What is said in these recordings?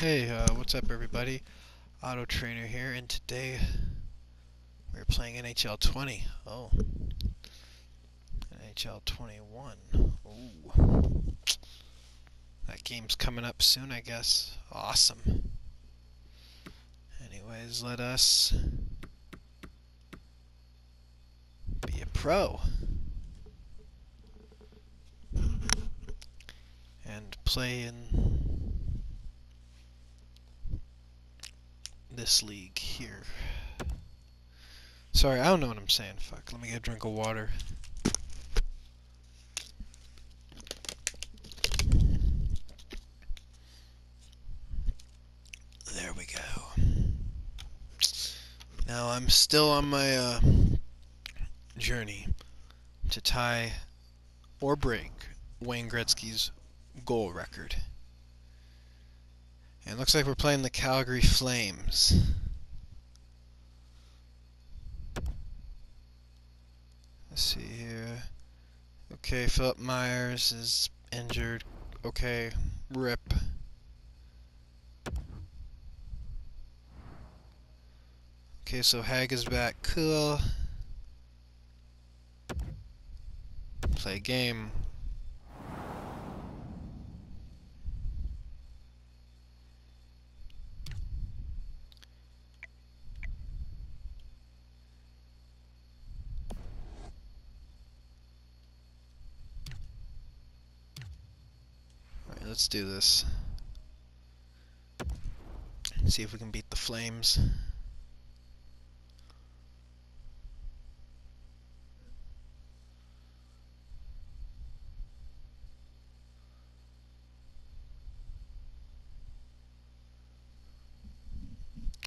Hey, uh, what's up everybody? Otto Trainer here, and today we're playing NHL 20. Oh. NHL 21. Ooh. That game's coming up soon, I guess. Awesome. Anyways, let us be a pro. And play in this league here. Sorry, I don't know what I'm saying. Fuck, let me get a drink of water. There we go. Now I'm still on my uh, journey to tie or break Wayne Gretzky's goal record. And it looks like we're playing the Calgary Flames. Let's see here. Okay, Philip Myers is injured. Okay, rip. Okay, so Hag is back. Cool. Play game. Let's do this. See if we can beat the flames.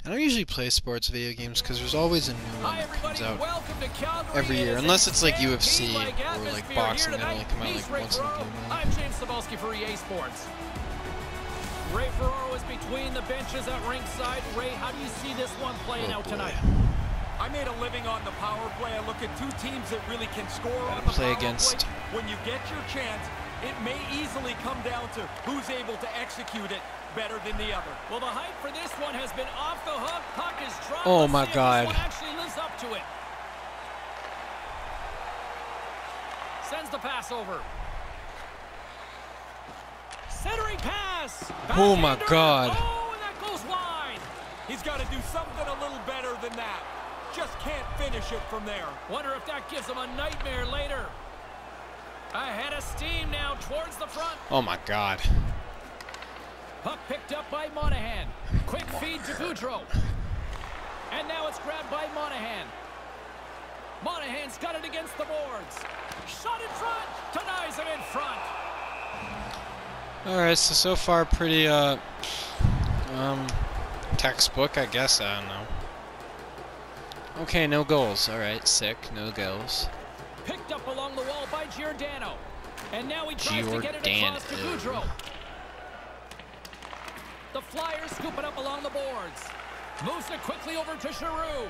I don't usually play sports video games because there's always a new one that comes out every year, unless it's like UFC or like boxing that only come out like once in a blue moon. I'm James Cybulski for EA Sports. Ray Ferraro is between the benches at ringside. Ray, how do you see this one playing Oh, out tonight? I made a living on the power play. I look at two teams that really can score Gotta on the play power against- play. When you get your chance, it may easily come down to who's able to execute it better than the other. Well, the hype for this one has been off the hook. Puck is dropped. Oh, my God. Actually lives up to it. Sends the pass over. Centering pass. Oh, my Backhander. God. Oh, and that goes wide. He's got to do something a little better than that. Just can't finish it from there. Wonder if that gives him a nightmare later. Ahead of steam now towards the front. Oh my god. Puck picked up by Monahan. Quick feed to Gaudreau. And now it's grabbed by Monahan. Monahan's got it against the boards. Shot in front. Denies it in front. Alright, so so far pretty uh um textbook, I guess, I don't know. Okay, no goals. Alright, sick, no goals. Picked up along the wall by Giordano. And now he tries to get it across to Giordano. Gaudreau. The Flyers scoop it up along the boards. Moves it quickly over to Giroux.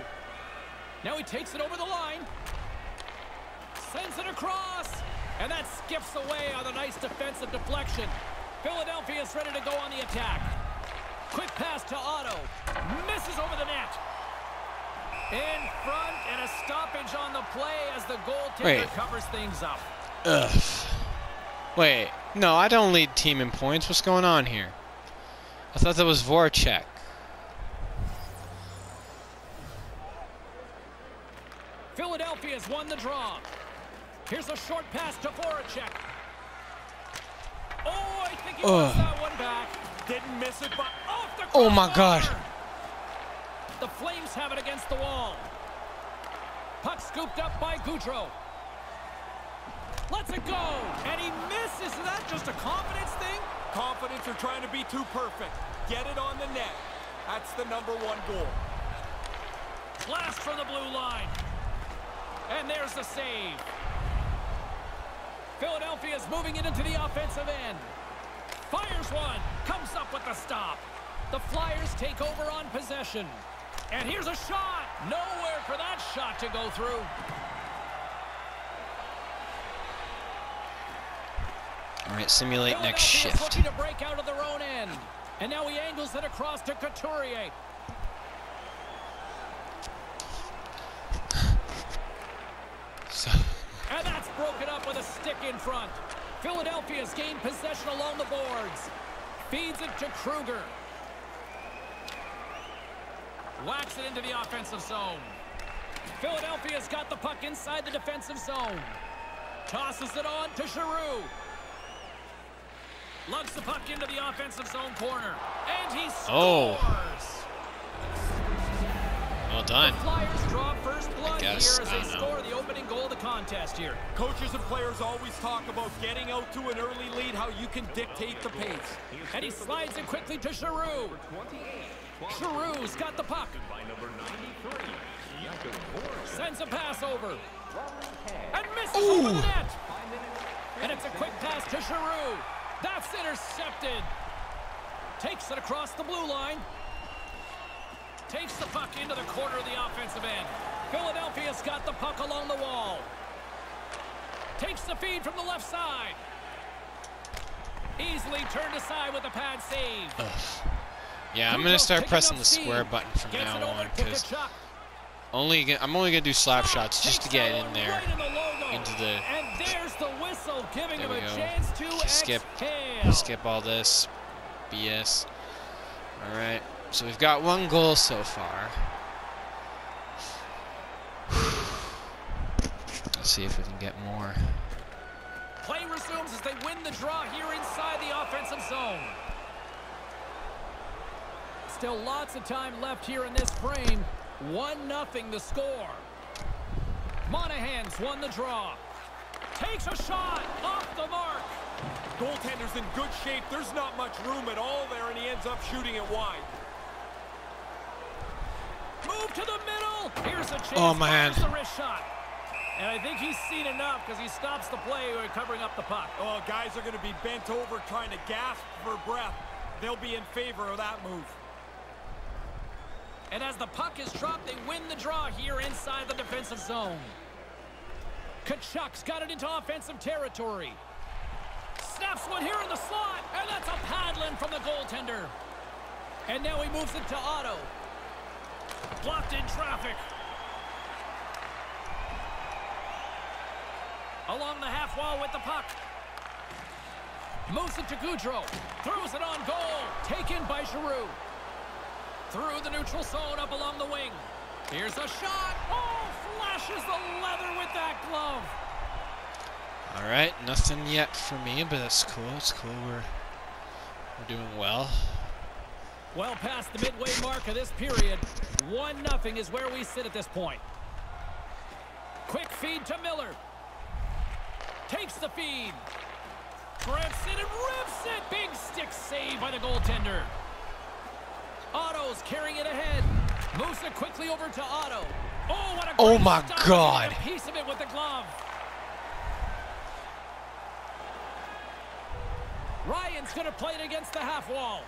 Now he takes it over the line. Sends it across. And that skips away on a nice defensive deflection. Philadelphia is ready to go on the attack. Quick pass to Otto. Misses over the net. In front and a stoppage on the play as the goaltender Wait. covers things up. Ugh. Wait, no, I don't lead team in points. What's going on here? I thought that was Voracek. Philadelphia's won the draw. Here's a short pass to Voracek. Oh, I think he Ugh. that one back. Didn't miss it, but Off the Oh my. God. The Flames have it against the wall. Puck scooped up by Gaudreau. Lets it go. And he misses. Is that just a confidence thing? confidence or trying to be too perfect. Get it on the net. That's the number one goal. Blast from the blue line. And there's the save. Philadelphia's moving it into the offensive end. Fires one. Comes up with the stop. The Flyers take over on possession. And here's a shot. Nowhere for that shot to go through. Alright, simulate next shift. looking to break out of their own end. And now he angles it across to Couturier. So, And that's broken up with a stick in front. Philadelphia's gained possession along the boards. Feeds it to Kruger. Whacks it into the offensive zone. Philadelphia's got the puck inside the defensive zone. Tosses it on to Giroux. Lugs the puck into the offensive zone corner. And he oh. scores! Oh. well done. Flyers draw first blood here as they don't know. score the opening goal of the contest here. Coaches and players always talk about getting out to an early lead, how you can dictate the pace. And he slides it quickly to Giroux. Giroux's got the puck. Sends a pass over. And misses over the net. And it's a quick pass to Giroux. That's intercepted. Takes it across the blue line. Takes the puck into the corner of the offensive end. Philadelphia's got the puck along the wall. Takes the feed from the left side. Easily turned aside with a pad save. Ugh. Yeah, I'm gonna start pressing the square button from now on because only I'm only gonna do slap shots just to get in there. right in the logo. into the- And there's the whistle, giving There him we a go. chance to Skip. Skip all this BS. All right, so we've got one goal so far. Let's see if we can get more. Play resumes as they win the draw here inside the offensive zone. Still lots of time left here in this frame. 1-0 the score. Monahan's won the draw. Takes a shot off the mark. Goaltender's in good shape. There's not much room at all there, and he ends up shooting it wide. Move to the middle. Here's a chance. Oh, man. Fires the wrist shot. And I think he's seen enough because he stops the play by covering up the puck. Oh, guys are going to be bent over trying to gasp for breath. They'll be in favor of that move. And as the puck is dropped, they win the draw here inside the defensive zone. Tkachuk's got it into offensive territory. Snaps one here in the slot, and that's a paddling from the goaltender. And now he moves it to Otto. Blocked in traffic. Along the half wall with the puck. Moves it to Gaudreau. Throws it on goal. Taken by Giroux. Through the neutral zone up along the wing. Here's a shot. Oh, flashes the leather with that glove. All right, nothing yet for me, but that's cool. It's cool. We're we're doing well. Well past the midway mark of this period. 1-0 is where we sit at this point. Quick feed to Miller. Takes the feed. Grips it and rips it. Big stick save by the goaltender. Otto's carrying it ahead. Moves it quickly over to Otto. Oh, what a Oh great my God. Piece of it with the glove. Ryan's going to play it against the half wall.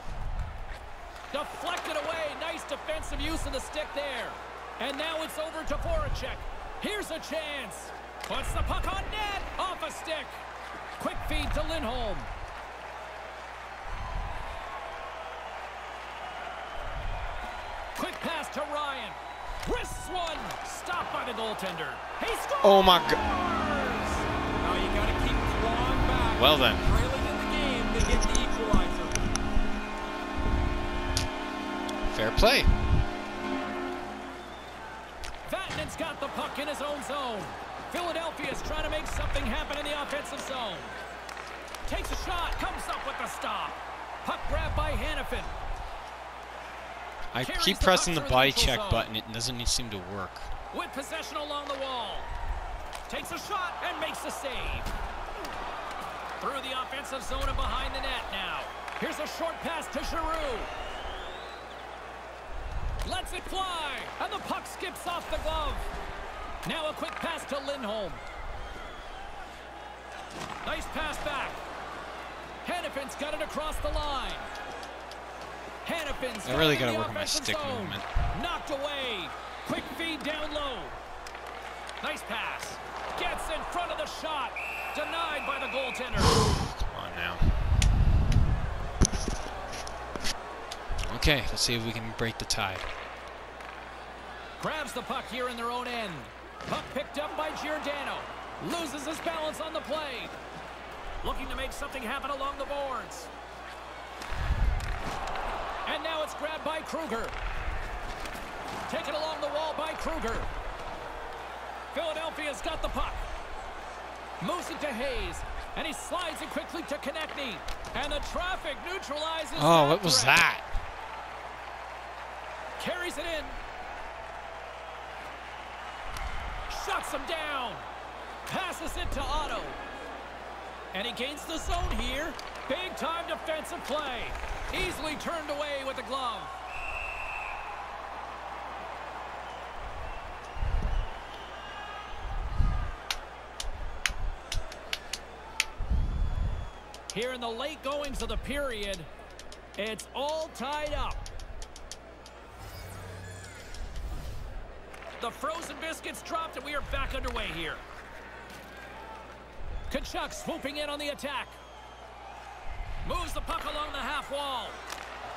Deflected away. Nice defensive use of the stick there. And now it's over to Voracek. Here's a chance. Puts the puck on net. Off a stick. Quick feed to Lindholm. Quick pass to Ryan. Wrists one. Stopped by the goaltender. He scores! Oh my God. Now you got to keep clawing back. Well then. Trailing in the game, they get the equalizer. Fair play. Vatanen's got the puck in his own zone. Philadelphia's trying to make something happen in the offensive zone. Takes a shot, comes up with the stop. Puck grab by Hanifin. I keep pressing the puck through the body neutral check zone. button. It doesn't seem to work. With possession along the wall. Takes a shot and makes the save. Through the offensive zone and behind the net now. Here's a short pass to Giroux. Lets it fly, and the puck skips off the glove. Now a quick pass to Lindholm. Nice pass back. Hanifin's got it across the line. Hanifin's I really gotta work on my stick zone. movement. Knocked away. Quick feed down low. Nice pass. Gets in front of the shot. Denied by the goaltender. Come on now. Okay, let's see if we can break the tie. Grabs the puck here in their own end. Puck picked up by Giordano. Loses his balance on the play. Looking to make something happen along the boards. And now it's grabbed by Kruger. Taken along the wall by Kruger. Philadelphia's got the puck. Moves it to Hayes. And he slides it quickly to Konechny. And the traffic neutralizes Oh, what was threat. that? Carries it in. Shuts him down. Passes it to Otto. And he gains the zone here. Big time defensive play. Easily turned away with the glove. Here in the late goings of the period, it's all tied up. The frozen biscuits dropped, and we are back underway here. Tkachuk swooping in on the attack. Moves the puck along the half wall.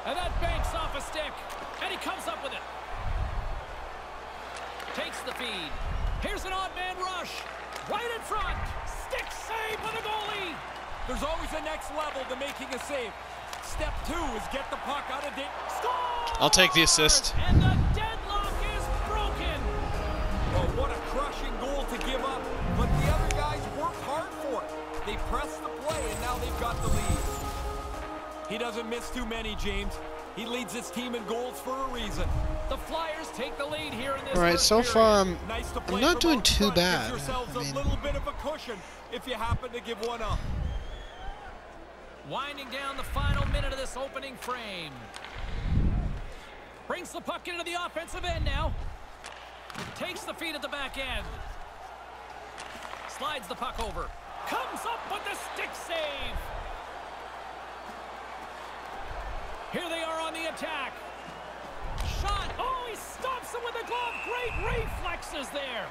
And that banks off a stick. And he comes up with it. Takes the feed. Here's an odd man rush. Right in front. Stick save by the goalie. There's always a next level to making a save. Step two is get the puck out of date. Scores! I'll take the assist. And the deadlock is broken. Oh, what a crushing goal to give up. But the other guys worked hard for it. They pressed the play, and now they've got the lead. He doesn't miss too many, James. He leads his team in goals for a reason. The Flyers take the lead here in this All right, so far I'm Nice to I'm not doing too front. bad. Gives yourselves I mean- a little bit of a cushion if you happen to give one up. Winding down the final minute of this opening frame. Brings the puck into the offensive end now. Takes the feed at the back end. Slides the puck over. Comes up with the stick save. Here they are on the attack. Shot. Oh, he stops him with a glove. Great reflexes there.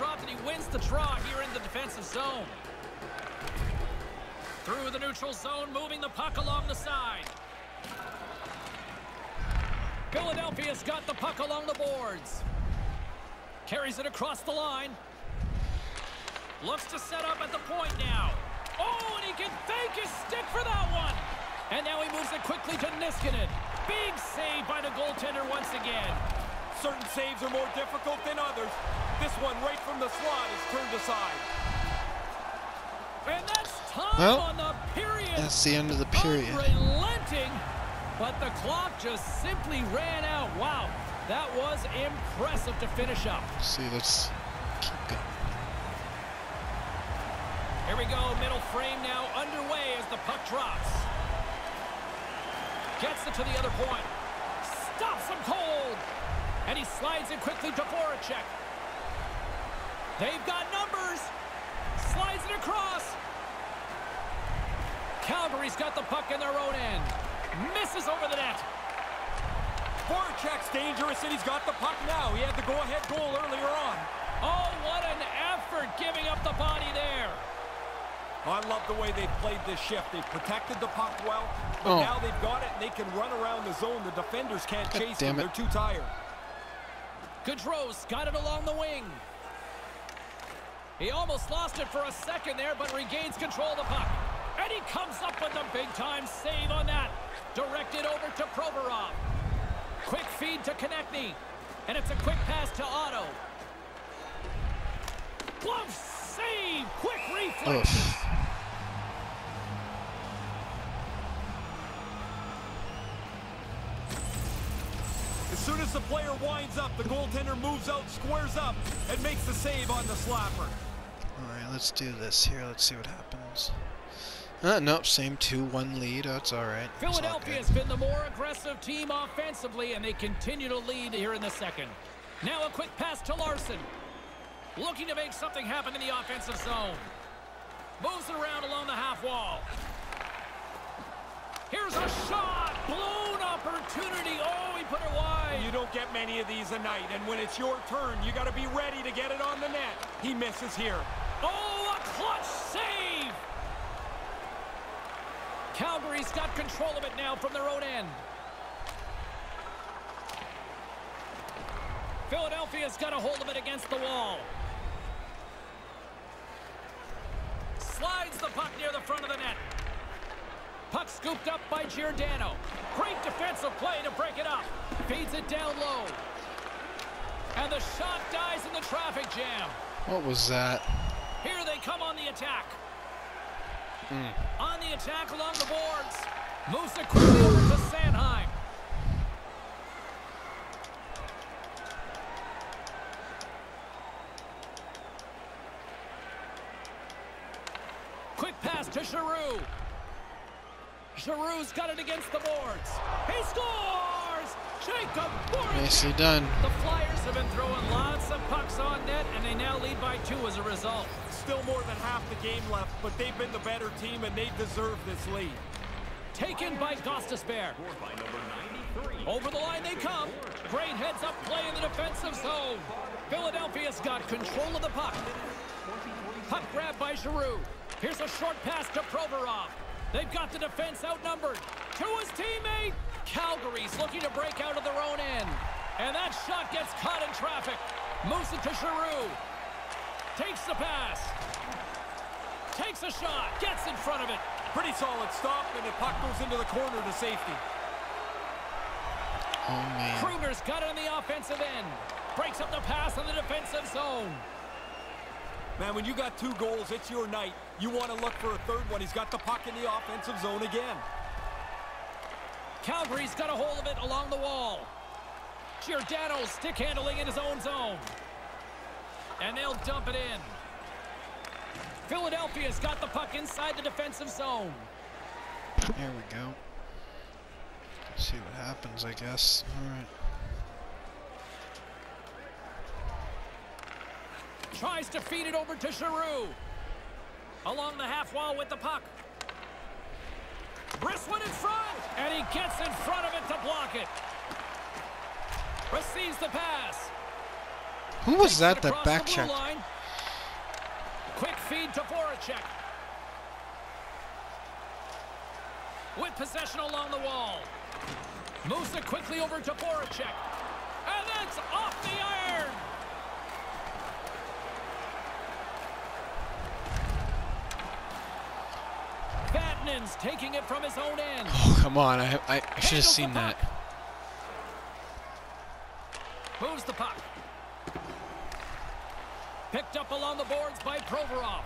Dropped and he wins the draw here in the defensive zone. Through the neutral zone, moving the puck along the side. Philadelphia's got the puck along the boards. Carries it across the line. Looks to set up at the point now. Oh, and he can thank his stick for that one. And now he moves it quickly to Niskanen. Big save by the goaltender once again. Certain saves are more difficult than others. This one, right from the slot, is turned aside. And that's time Well, on the period. That's the end of the period. Unrelenting, but the clock just simply ran out. Wow, that was impressive to finish up. See, let's keep going. Here we go, middle frame now underway as the puck drops. Gets it to the other point. Stops him cold. And he slides it quickly to Voracek. They've got numbers. Slides it across. Calgary's got the puck in their own end. Misses over the net. Voracek's dangerous, and he's got the puck now. He had the go-ahead goal earlier on. Oh, what an effort giving up the body there. I love the way they played this shift. They protected the puck well, but Oh. now they've got it and they can run around the zone. The defenders can't God chase damn them. it. They're too tired. Gaudreau's got it along the wing. He almost lost it for a second there, but regains control of the puck. And he comes up with a big-time save on that. Directed over to Provorov. Quick feed to Konechny. And it's a quick pass to Otto. Glove save! Quick reflex! Oof. As soon as the player winds up, the goaltender moves out, squares up, and makes the save on the slapper. Alright, let's do this here. Let's see what happens. Uh, nope, same 2-1 lead. That's alright. It's all Philadelphia's good. been the more aggressive team offensively, and they continue to lead here in the second. Now a quick pass to Larson. Looking to make something happen in the offensive zone. Moves it around along the half wall. Here's a shot. Blown opportunity. Oh, he put it wide. You don't get many of these a night, and when it's your turn, you got to be ready to get it on the net. He misses here. Oh, a clutch save. Calgary's got control of it now from their own end. Philadelphia's got a hold of it against the wall. Slides the puck near the front of the net. Puck scooped up by Giordano. Great defensive play to break it up. Feeds it down low. And the shot dies in the traffic jam. What was that? Come on the attack. Mm. On the attack along the boards. Moves it quickly over to Sanheim. Quick pass to Giroux. Giroux's got it against the boards. He scores! Jakub Voracek. Nicely done. The Flyers have been throwing lots of pucks on net, and they now lead by two as a result. Still more than half the game left, but they've been the better team, and they deserve this lead. Taken by Gostisbehere. Over the line they come. Great heads-up play in the defensive zone. Philadelphia's got control of the puck. Puck grab by Giroux. Here's a short pass to Provorov. They've got the defense outnumbered. To his teammate. Calgary's looking to break out of their own end. And that shot gets caught in traffic. Moves it to Giroux. Takes the pass. Takes a shot. Gets in front of it. Pretty solid stop, and the puck goes into the corner to safety. Oh man. Kruger's got it on the offensive end. Breaks up the pass on the defensive zone. Man, when you got two goals, it's your night. You want to look for a third one. He's got the puck in the offensive zone again. Calgary's got a hold of it along the wall. Giordano stick handling in his own zone. And they'll dump it in. Philadelphia's got the puck inside the defensive zone. There we go. See what happens, I guess. Alright. Tries to feed it over to Giroux. Along the half wall with the puck. Brisswood in front, and he gets in front of it to block it. Receives the pass. Who was that that back checked? line. Quick feed to Voracek. With possession along the wall. Moves it quickly over to Voracek. And that's off the iron. Taking it from his own end. Oh, come on. I, I, I should have seen that. Moves the puck. Picked up along the boards by Provorov.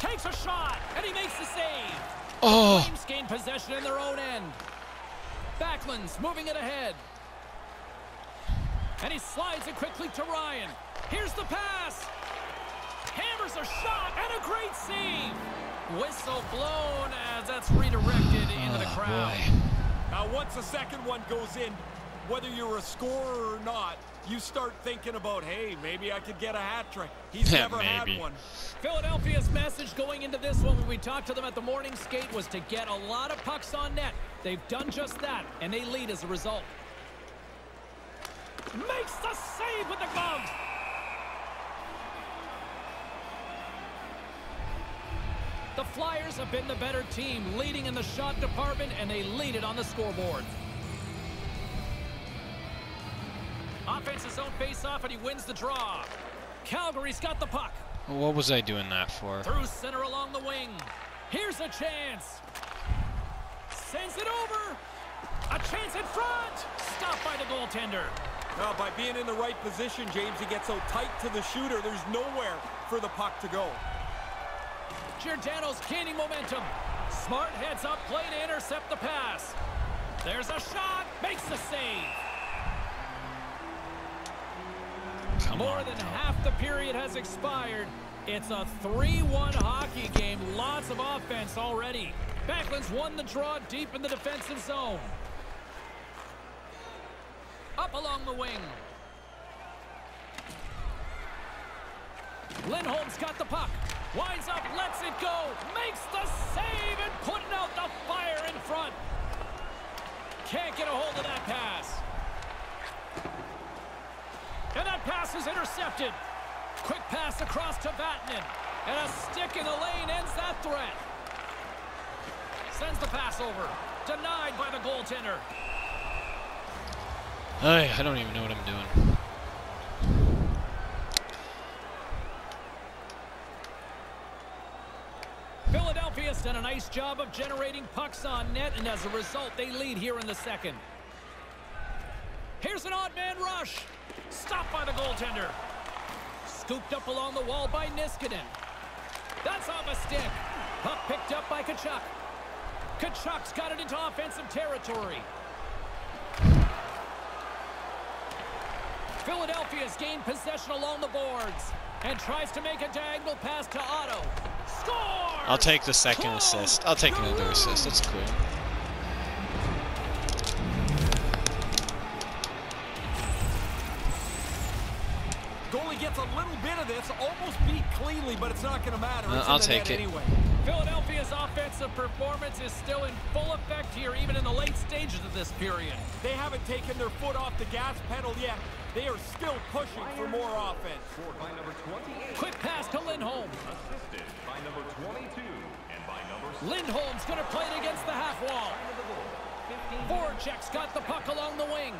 Takes a shot, and he makes the save. Oh, Flames gain possession in their own end. Backlund's moving it ahead. And he slides it quickly to Ryan. Here's the pass. Hammers a shot and a great save. Whistle blown as that's redirected into the oh crowd. boy. Now, once the second one goes in, whether you're a scorer or not, you start thinking about, hey, maybe I could get a hat trick. He's Yeah, never had one. Philadelphia's message going into this one when we talked to them at the morning skate was to get a lot of pucks on net. They've done just that, and they lead as a result. Makes the save with the glove. The Flyers have been the better team, leading in the shot department, and they lead it on the scoreboard. Offensive zone face-off, and he wins the draw. Calgary's got the puck. What was I doing that for? Through center along the wing. Here's a chance. Sends it over. A chance in front. Stopped by the goaltender. Now, by being in the right position, James, he gets so tight to the shooter, there's nowhere for the puck to go. Giordano's gaining momentum. Smart heads up play to intercept the pass. There's a shot. Makes the save. More than half the period has expired. It's a 3-1 hockey game. Lots of offense already. Backlund's won the draw deep in the defensive zone. Up along the wing. Lindholm's got the puck. Winds up, lets it go, makes the save and putting out the fire in front. Can't get a hold of that pass. And that pass is intercepted. Quick pass across to Vatanen. And a stick in the lane ends that threat. Sends the pass over. Denied by the goaltender. Ay, I don't even know what I'm doing. Philadelphia's done a nice job of generating pucks on net, and as a result, they lead here in the second. Here's an odd man rush. Stopped by the goaltender. Scooped up along the wall by Niskanen. That's off a stick. Puck picked up by Tkachuk. Tkachuk's got it into offensive territory. Philadelphia's gained possession along the boards and tries to make a diagonal pass to Otto. Score! I'll take the second assist. I'll take another assist. That's cool. Goalie gets a little bit of this, almost beat cleanly, but it's not going to matter. Uh, I'll take it. Anyway. Philadelphia's offensive performance is still in full effect here, even in the late stages of this period. They haven't taken their foot off the gas pedal yet. They are still pushing for more offense. By number 28, Quick pass to Lindholm. assisted by number 22, and by number 6 Lindholm's going to play it against the half wall. of the goal. 15 Voracek's got the puck along the wing.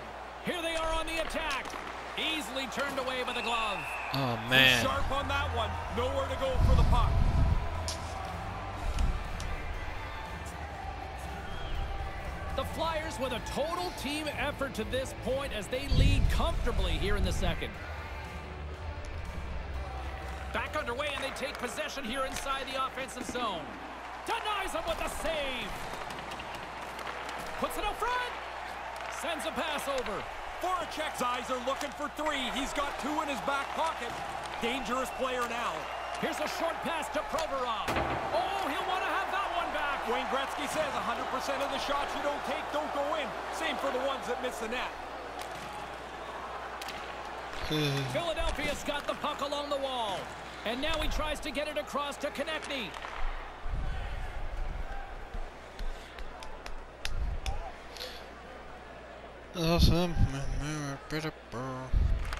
Here they are on the attack. Easily turned away by the glove. Oh man. Sharp on that one. Nowhere to go for the puck. Flyers with a total team effort to this point as they lead comfortably here in the second. Back underway and they take possession here inside the offensive zone. Denies him with a save. Puts it up front. Sends a pass over. Voracek's eyes are looking for three. He's got two in his back pocket. Dangerous player now. Here's a short pass to Provorov. Oh, he'll want Wayne Gretzky says 100% of the shots you don't take don't go in. Same for the ones that miss the net. Philadelphia's got the puck along the wall. And now he tries to get it across to Konechny.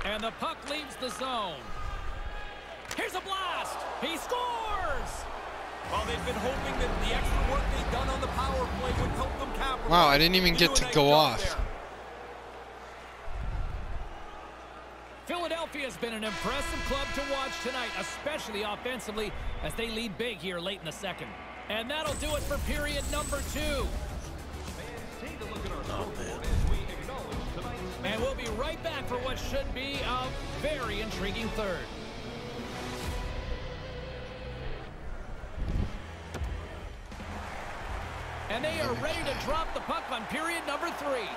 And the puck leaves the zone. Here's a blast. He scores. Well, they've been hoping that the extra work they've done on the power play would help them capitalize. Wow, I didn't even get to go off. there. Philadelphia's been an impressive club to watch tonight, especially offensively, as they lead big here late in the second. And that'll do it for period number two. Take a look at our scoreboard as we acknowledge tonight's And we'll be right back for what should be a very intriguing third. And they are ready to drop the puck on period number three.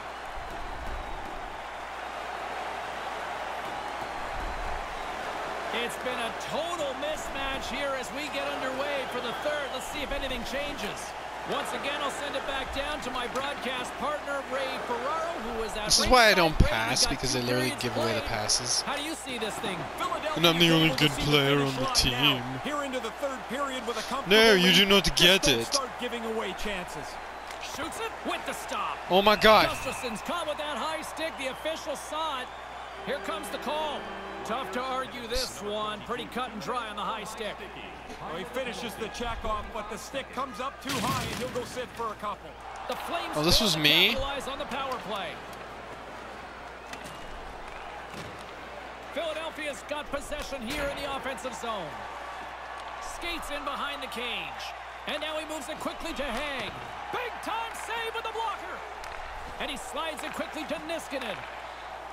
It's been a total mismatch here as we get underway for the third. Let's see if anything changes. Once again, I'll send it back down to my broadcast partner, Ray Ferraro, who is at This is why I don't pass because two I literally give away the passes. How do you see this thing? And I'm the only good player on the team. Here into the third period with a No, you do not get it. Start giving away chances. Shoots it with the stop. Oh my god. Gustafson's caught with that high stick. The official saw it. Here comes the call. Tough to argue this one. Pretty cut and dry on the high stick. Well, he finishes the check off, but the stick comes up too high, and he'll go sit for a couple. The Flames Oh, this was me? on the power play. Philadelphia's got possession here in the offensive zone. Skates in behind the cage. And now he moves it quickly to Haig. Big time save with the blocker. And he slides it quickly to Niskanen.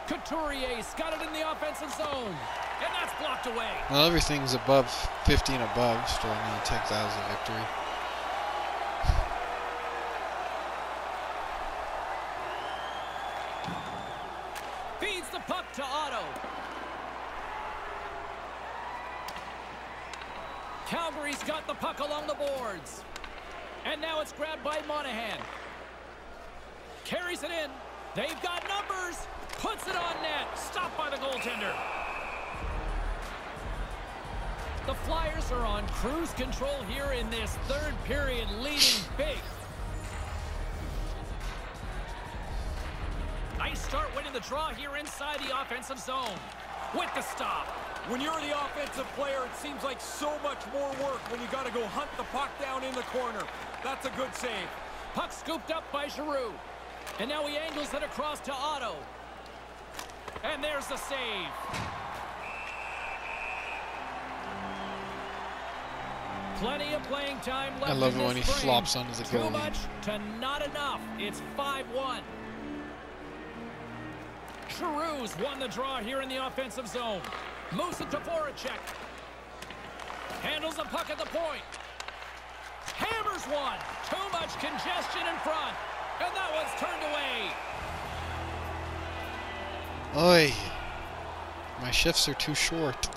Couturier's got it in the offensive zone. And that's blocked away. Well, everything's above 50 and above, so I'm going to take that as a victory. Feeds the puck to Otto. Calgary's got the puck along the boards. And now it's grabbed by Monahan. Carries it in. They've got numbers. Puts it on net. Stopped by the goaltender. The Flyers are on cruise control here in this third period, leading big. Nice start winning the draw here inside the offensive zone. With the stop. When you're the offensive player, it seems like so much more work when you got to go hunt the puck down in the corner. That's a good save. Puck scooped up by Giroux. And now he angles it across to Otto. And there's the save. Plenty of playing time left I love it when he frame. flops onto the Too goalie. much to not enough. It's 5-1. Giroux's won the draw here in the offensive zone. Moves it to Voracek. Handles the puck at the point. Hammers one. Too much congestion in front. And that one's turned away. Oi. My shifts are too short.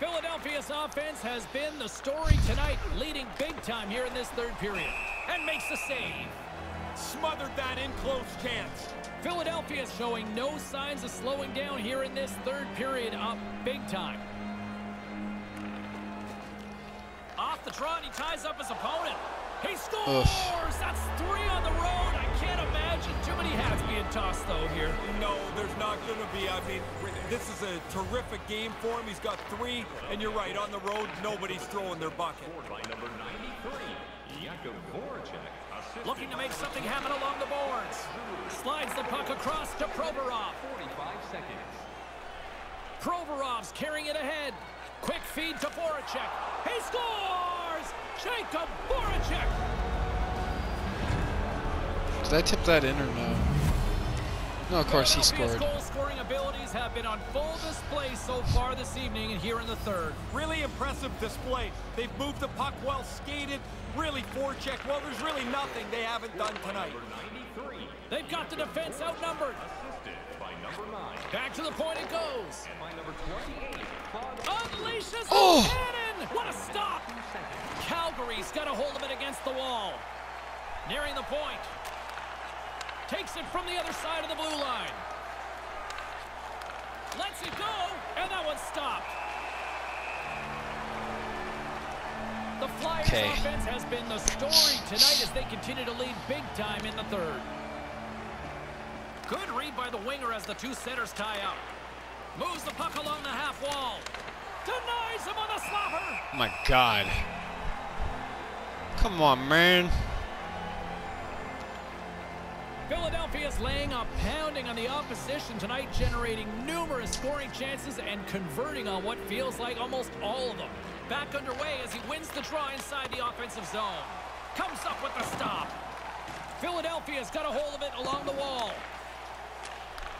Philadelphia's offense has been the story tonight, leading big time here in this third period. And makes the save. Smothered that in close chance. Philadelphia showing no signs of slowing down here in this third period up big time. Off the he ties up his opponent. He scores! That's three on the road. I can't imagine too many hats being tossed, though, here. No, there's not going to be. I mean, this is a terrific game for him. He's got three, and you're right, on the road, nobody's throwing their bucket. Scored by number 93, Jakub Voracek. Assisted Looking to make something happen along the boards. Slides the puck across to Provorov. 45 seconds. Provorov's carrying it ahead. Quick feed to Voracek. He scores! Jakub Voracek! Did I tip that in or no? No, of course he scored. goal-scoring abilities have been on full display so far this evening and here in the third. Really impressive display. They've moved the puck well, skated, really forecheck. Well, there's really nothing they haven't done tonight. They've got the defense outnumbered. assisted by number 9. Back to the point it goes. And by number 28, Claude Unleashes Oh! What a stop! Calgary's got a hold of it against the wall. Nearing the point. Takes it from the other side of the blue line. Lets it go, and that one's stopped. The Flyers Okay. offense has been the story tonight as they continue to lead big time in the third. Good read by the winger as the two centers tie up. Moves the puck along the half wall. Denies him on the slapper. Oh my god. Come on, man. Philadelphia's laying a pounding on the opposition tonight, generating numerous scoring chances and converting on what feels like almost all of them. Back underway as he wins the draw inside the offensive zone. Comes up with the stop. Philadelphia's got a hold of it along the wall.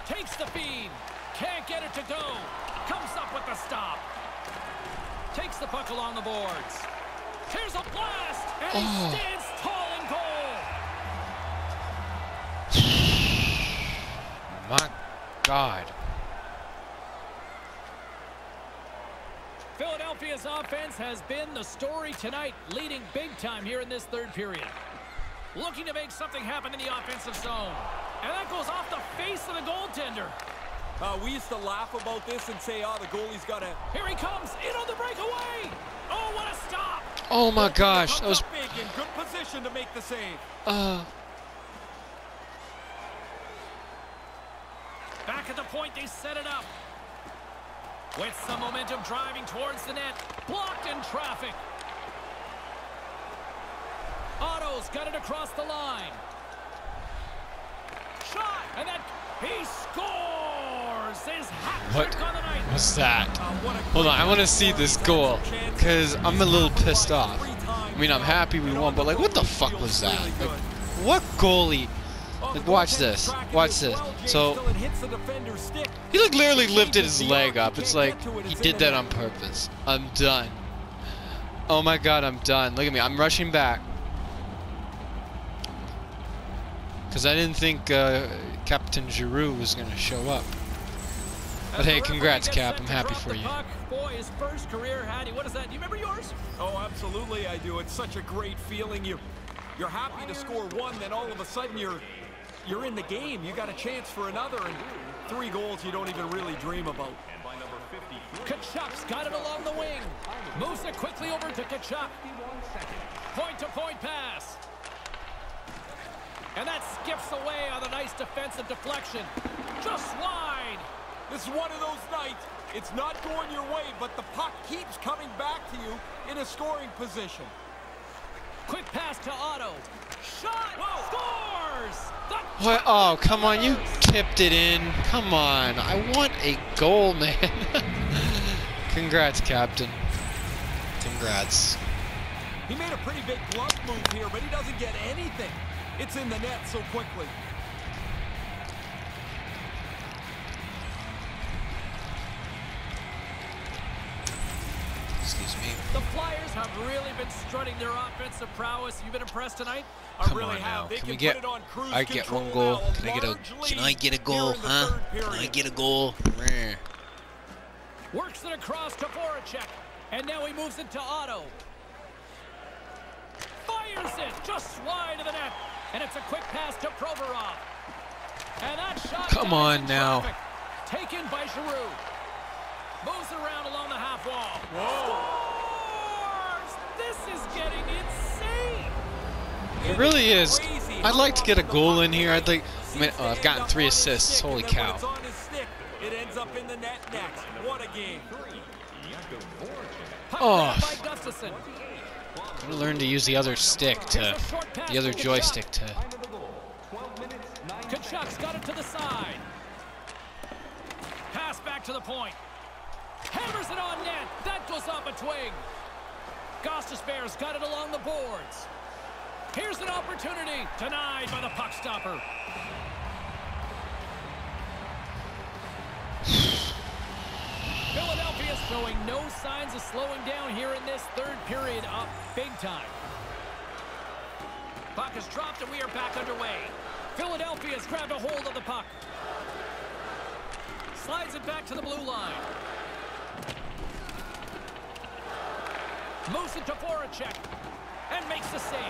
Takes the feed. Can't get it to go. Comes up with the stop. Takes the puck along the boards. Here's a blast, and he Oh. stands tall in goal. My god. Philadelphia's offense has been the story tonight, leading big time here in this third period. Looking to make something happen in the offensive zone. And that goes off the face of the goaltender. Uh, we used to laugh about this and say, oh, the goalie's got to... Here he comes, in on the breakaway. Oh, what a stop. Oh my gosh, that was big in good position to make the save. uh Back at the point, they set it up. With some momentum driving towards the net. Blocked in traffic. Otto's got it across the line. Shot, and that he scores his hat What? what's that? Hold on, I want to see this goal cuz I'm a little pissed off. I mean, I'm happy we won, but like what the fuck was that? Like, what goalie? Like watch this. Watch this. So he like literally lifted his leg up. It's like he did that on purpose. I'm done. Oh my god, I'm done. Look at me. I'm rushing back. Cuz I didn't think uh, Captain Giroux was going to show up. But hey, congrats, Cap. I'm happy for you. Boy, his first career hattie. What is that? Do you remember yours? Oh, absolutely I do. It's such a great feeling. You, you're happy to score one, then all of a sudden you're you're in the game. You got a chance for another, and three goals you don't even really dream about. And by number Tkachuk's got it along the wing. Moves it quickly over to Tkachuk. Point-to-point pass. And that skips away on a nice defensive deflection. Just wide. This is one of those nights. It's not going your way, but the puck keeps coming back to you in a scoring position. Quick pass to Otto. Shot. Scores. What? Oh, come on. You tipped it in. Come on. I want a goal, man. Congrats, Captain. Congrats. He made a pretty big glove move here, but he doesn't get anything. It's in the net so quickly. Really been strutting their offensive prowess. You've been impressed tonight? I Come really on have. now. They Can can we get- put it on cruise I get one goal. now, Can I get a? Can I get a goal, huh? Can I get a goal? Meh. Works it across to Voracek. And now he moves it to Otto. Fires it just wide of the net. And it's a quick pass to Provorov. And that shot Come on now. traffic. Taken by Giroux. Moves it around along the half wall. Scores! This is getting insane. It really is. I'd like to get a goal in here. I'd like. I mean, oh, I've gotten three assists. Holy and then when cow. it's on his stick, it ends up in the net next. What a game. Puck Oh. grabbed by Gustafsson. I'm gonna learn to use the other stick to, Here's a short pass the other joystick to. Tkachuk's got it to the side. Pass back to the point. Hammers it on net. That goes off a twig. Gostisbehere's got it along the boards. Here's an opportunity. Denied by the puck stopper. Philadelphia's showing no signs of slowing down here in this third period up big time. Puck is dropped and we are back underway. Philadelphia's grabbed a hold of the puck. Slides it back to the blue line. Moves it to Voracek and makes the save.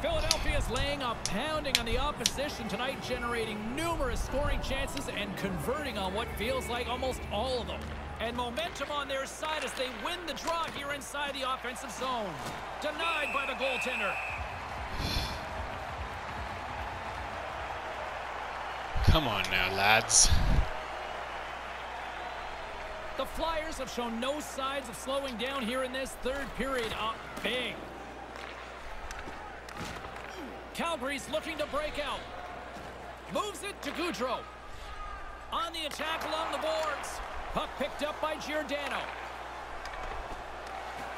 Philadelphia's laying a pounding on the opposition tonight, generating numerous scoring chances and converting on what feels like almost all of them. And momentum on their side as they win the draw here inside the offensive zone. Denied by the goaltender. Come on now, lads. The Flyers have shown no signs of slowing down here in this third period ah, up big. Calgary's looking to break out. Moves it to Gaudreau. On the attack along the boards. Puck picked up by Giordano.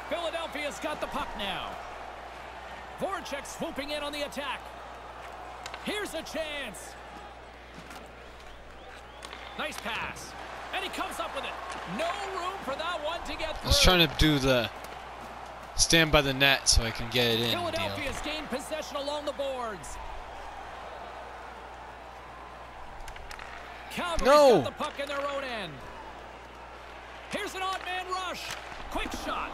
Philadelphia's got the puck now. Voracek swooping in on the attack. Here's a chance. Nice pass. And he comes up with it. No room for that one to get I was trying to do the stand by the net so I can get it in. deal. Philadelphia's gained possession along the boards. Calgary's No. got the puck in their own end. Here's an odd man rush. Quick shot.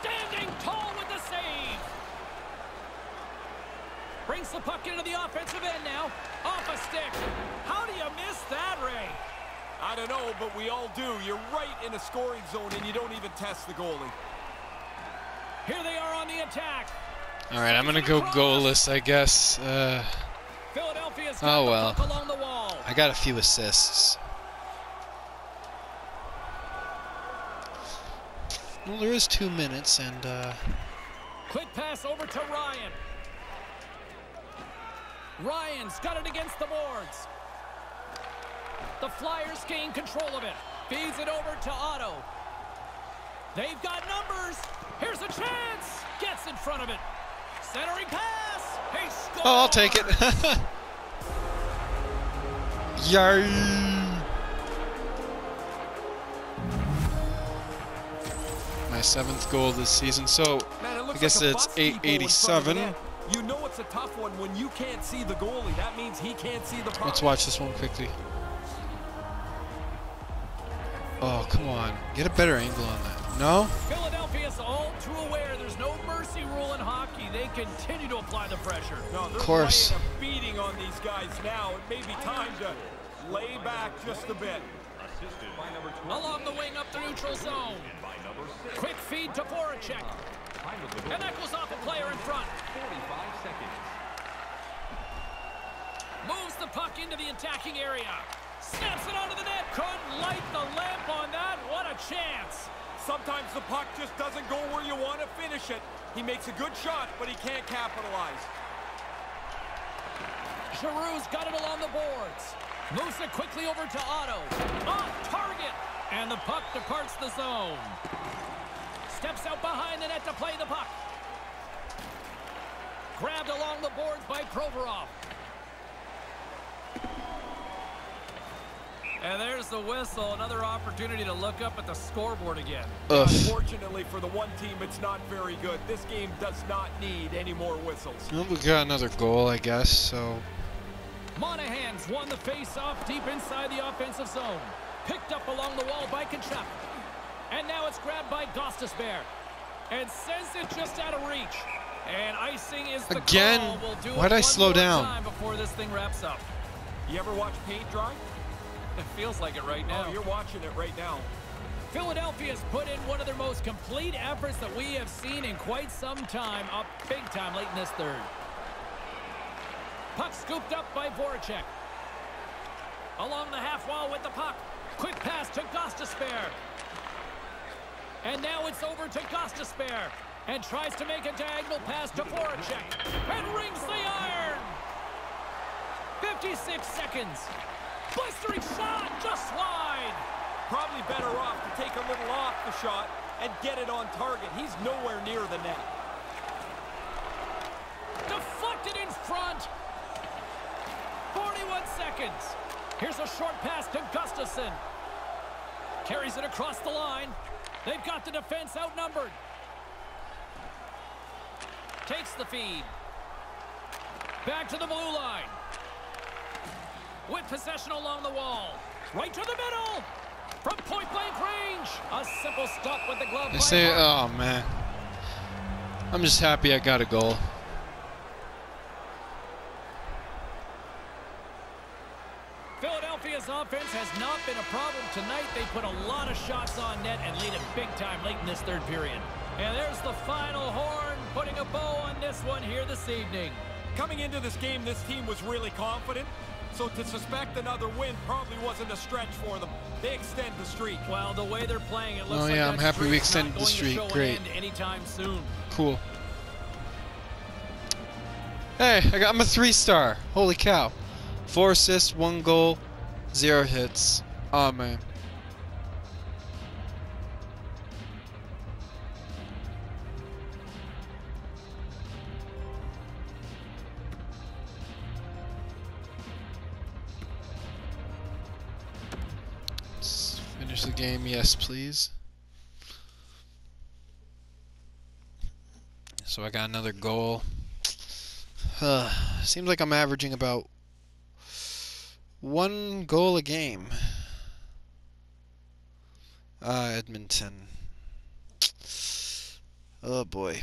Standing tall with the save. Brings the puck into the offensive end now. Off a stick. How do you miss that, Ray? I don't know, but we all do. You're right in a scoring zone, and you don't even test the goalie. Here they are on the attack. All right, I'm gonna go goalless, I guess. Uh, Philadelphia's Oh, well. along the wall. I got a few assists. Well, there is two minutes, and uh, Quick pass over to Ryan. Ryan's got it against the boards. The Flyers gain control of it. Feeds it over to Otto. They've got numbers. Here's a chance. Gets in front of it. Centering pass. He scores. oh, I'll take it. Yay! My seventh goal this season. So Man, I guess like it's bus depot in front of the 887. You know it's a tough one when you can't see the goalie. That means he can't see the puck. Let's watch this one quickly. Oh, come on. Get a better angle on that. No? Philadelphia's all too aware there's no mercy rule in hockey. They continue to apply the pressure. No, they're course. laying a beating on these guys now. It may be time to lay back just a bit. Assisted by number 12 Along the wing up the neutral zone. and by number 6. Quick feed to Voracek. Time of the goal, And that goes off a player in front. 45 seconds. Moves the puck into the attacking area. Snaps it onto the net. Couldn't light the lamp on that. What a chance. Sometimes the puck just doesn't go where you want to finish it. He makes a good shot, but he can't capitalize. Giroux's got it along the boards. Moves it quickly over to Otto. On target. And the puck departs the zone. Steps out behind the net to play the puck. Grabbed along the boards by Provorov. And there's the whistle. Another opportunity to look up at the scoreboard again. Ugh. Unfortunately for the one team, it's not very good. This game does not need any more whistles. Well, we got another goal, I guess, so... Monahan's won the face-off deep inside the offensive zone. Picked up along the wall by Tkachuk. And now it's grabbed by Gostisbehere. And sends it just out of reach. And icing is the Again? We'll Why'd I slow down? time before this thing wraps up. You ever watch paint dry? It feels like it right oh, now. Oh, you're watching it right now. Philadelphia's put in one of their most complete efforts that we have seen in quite some time, up big time late in this third. Puck scooped up by Voracek. Along the half wall with the puck. Quick pass to Gostisbehere. And now it's over to Gostisbehere. And tries to make a diagonal pass to Voracek. And rings the iron. 56 seconds. Blistering shot just wide. Probably better off to take a little off the shot and get it on target. He's nowhere near the net. Deflected in front. 41 seconds. Here's a short pass to Gustafsson. Carries it across the line. They've got the defense outnumbered. Takes the feed. Back to the blue line. With possession along the wall. Right to the middle. From point blank range. A simple stop with the glove. They say, oh man. I'm just happy I got a goal. Philadelphia's offense has not been a problem tonight. They put a lot of shots on net and lead it big time late in this third period. And there's the final horn, putting a bow on this one here this evening. Coming into this game, this team was really confident. So to suspect another win probably wasn't a stretch for them. They extend the streak. Well, the way they're playing, it looks Oh, like yeah, that I'm happy we streak's extended the streak. show an Great. end anytime soon. Cool. Hey, I got, I'm a three star. Holy cow. Four assists, one goal, zero hits. Oh man. Game, yes, please. So I got another goal. Uh, seems like I'm averaging about one goal a game. Uh, Edmonton. Oh boy.